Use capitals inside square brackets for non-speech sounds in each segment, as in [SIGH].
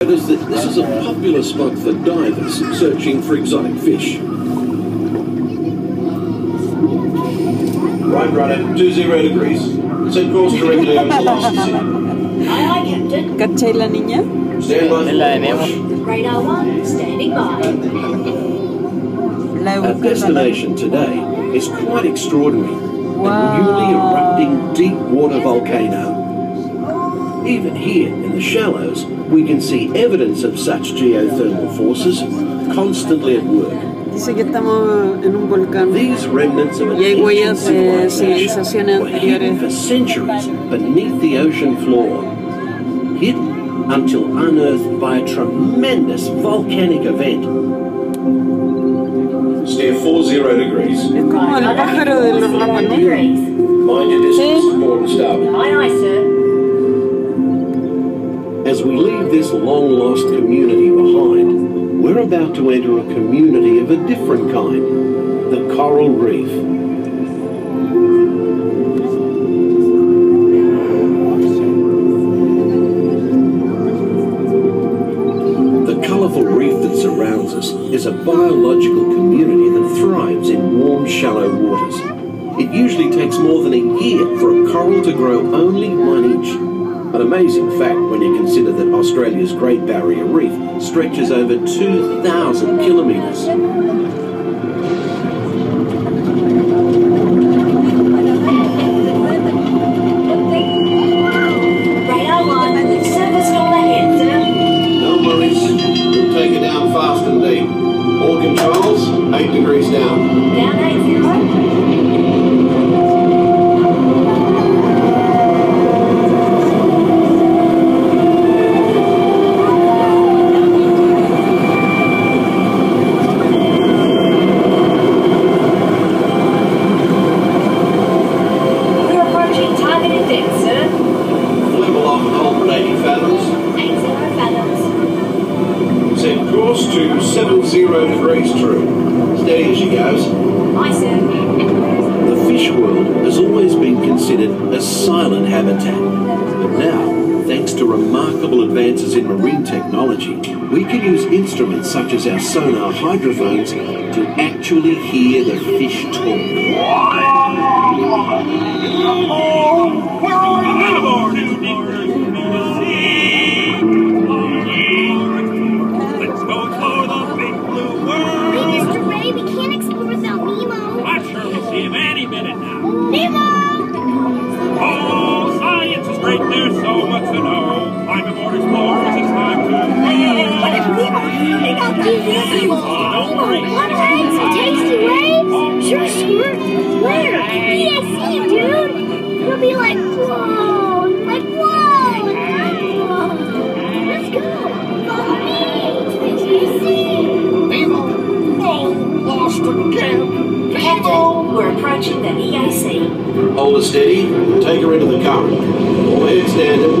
This this is a popular spot for divers searching for exotic fish. Right, right, two zero degrees. Set course directly over the licensing. Aye, aye, Captain. ¿Cachai la niña? Stand by Es la de Radar 1, standing by. La he Our destination today is quite extraordinary. Wow. A newly erupting deep water volcano. Even here in the shallows, we can see evidence of such geothermal forces constantly at work. Dice que estamos en un volcán. These remnants of an Y hay ancient huellas de civilization civilizaciones anteriores. for centuries beneath the ocean floor, hidden until unearthed by a tremendous volcanic event. Steer 40 degrees. Es como el pájaro de los Rapa Nui. degrees. Mind your distance to and starboard. Aye, aye, sir. As we leave this long lost community behind, we're about to enter a community of a different kind the coral reef. The colourful reef that surrounds us is a biological community that thrives in warm, shallow waters. It usually takes more than a year for a coral to grow only one inch. An amazing fact when you consider that Australia's Great Barrier Reef stretches over 2,000 kilometres. Radar 1, surface storm ahead, sir. No worries, we'll take it down fast and deep. All controls, 8 degrees down. Down 80. Depth, sir. Level off and hold at 80 fathoms. 80 fathoms. Set course to 70 degrees true. Steady as she goes. Aye, sir. The fish world has always been considered a silent habitat. But now, thanks to remarkable advances in marine technology, we can use instruments such as our sonar hydrophones to actually hear the fish talk. Let's go explore the big blue world. Hey, Mr. Ray, we can't explore without Nemo. I'm sure we'll see him any minute now. Nemo! There's so much to know. Climb aboard explorers. It's time to. What if Nemo? They got Nemo. Don't worry. What eggs and tasty waves? Sure, sure. Where? EAC, dude. We'll be like, whoa, like, whoa. whoa. Let's go. Follow me to the EAC. Nemo! Oh, lost again! Captain, we're approaching the EAC. Hold her steady, take her into the current. All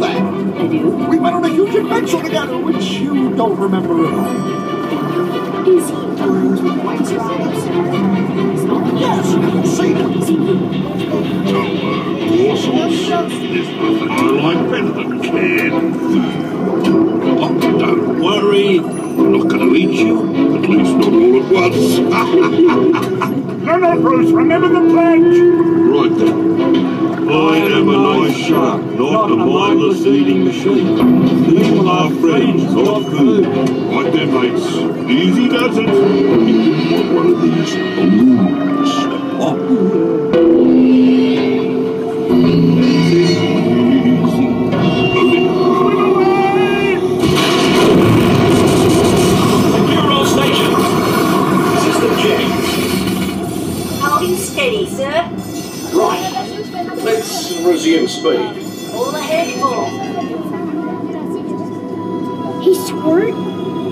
that. I do. We went on a huge adventure together, which you don't remember at all. Is he blue? Yes, you can see him. Is he blue? I like better than kid. Don't worry, I'm not going to eat you, at least not all at once. [LAUGHS] no, no, Bruce, remember the pledge. Right then. I am a nice shark, not a mindless eating machine. People are friends, not food. Right there, mates. Easy does it. You want one of these balloons? Oh. Speed. All ahead full. Hey, Squirt,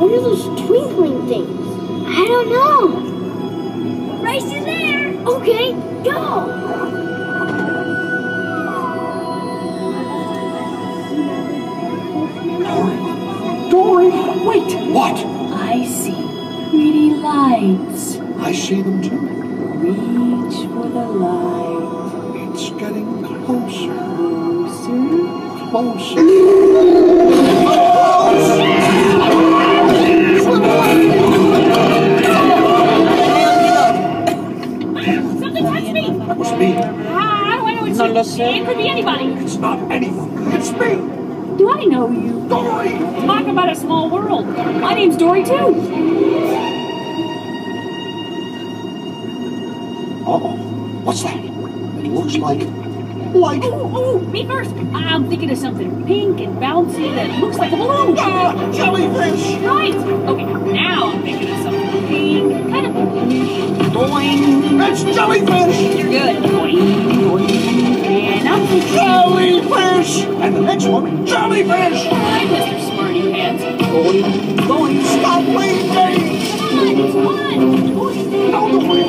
what are those twinkling things? I don't know. Race is there. Okay, go. Dory, wait, what? I see pretty lights. I see them too. Reach for the light. Closer. closer. Something touched me. That was me. I don't know what No you- lo sé. It could be anybody. It's not anyone. It's me, Do I know you? Dory. Talk about a small world. My name's Dory too. Uh-oh. What's that? It looks like... Like... Ooh, ooh, me first. I'm thinking of something pink and bouncy that looks like a balloon. Ah, jellyfish! Right. Okay, now I'm thinking of something pink, kind of boing. It's jellyfish! You're good. Boing, boing. And I'm thinking. Jellyfish! And the next one, jellyfish! Right, Mr. Smarty Pants. Boing, boing. Stop leaving! Come on, it's fun. No, Dory.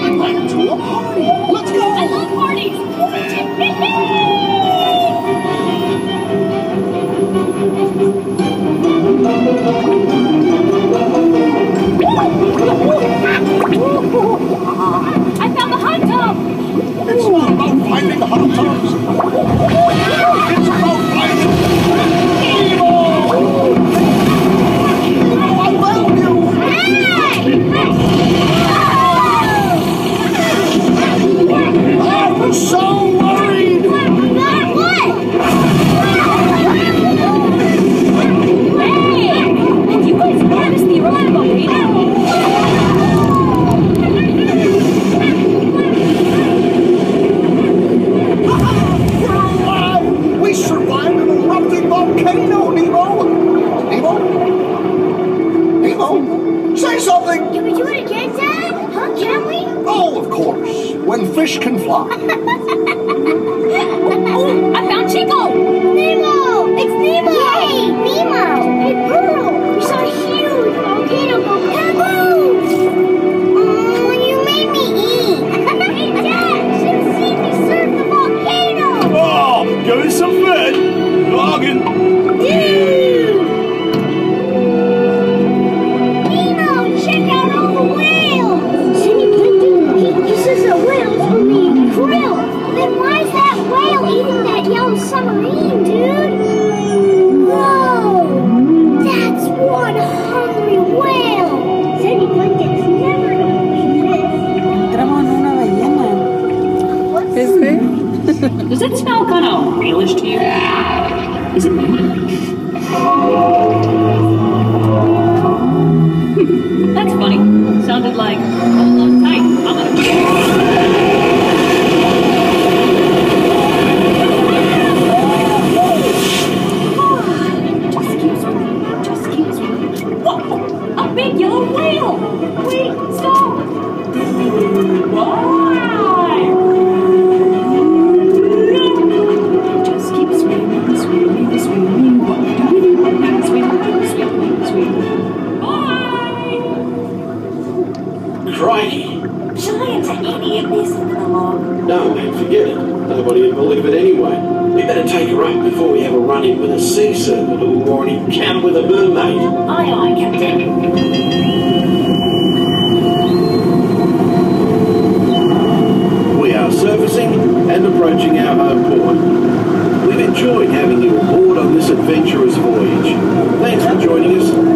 I'd like to a party. Let's go! I fish can fly. [LAUGHS] before we have a run-in with a sea serpent or or an encounter with a mermaid. Aye, aye, Captain. We are surfacing and approaching our home port. We've enjoyed having you aboard on this adventurous voyage. Thanks for joining us